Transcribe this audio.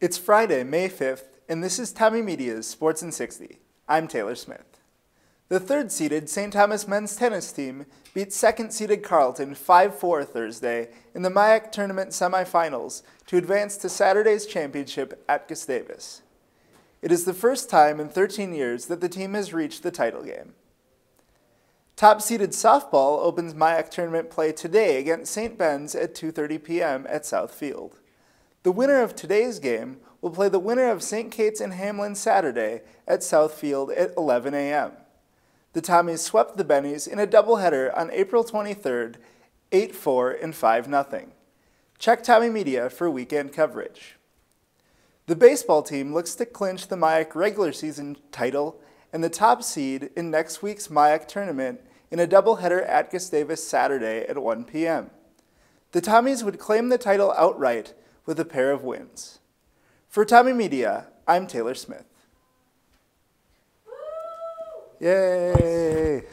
It's Friday, May 5th, and this is TommieMedia's Sports in 60. I'm Taylor Smith. The third seeded St. Thomas men's tennis team beat second seeded Carleton 5 4 Thursday in the MIAC tournament semifinals to advance to Saturday's championship at Gustavus. It is the first time in 13 years that the team has reached the title game. Top seeded softball opens MIAC tournament play today against St. Ben's at 2:30 p.m. at South Field. The winner of today's game will play the winner of St. Kate's and Hamline Saturday at Southfield at 11 a.m. The Tommies swept the Bennies in a doubleheader on April 23rd, 8-4 and 5-0. Check TommieMedia for weekend coverage. The baseball team looks to clinch the MIAC regular season title and the top seed in next week's MIAC tournament in a doubleheader at Gustavus Saturday at 1 p.m. The Tommies would claim the title outright with a pair of wins. For TommieMedia, I'm Taylor Smith. Yay!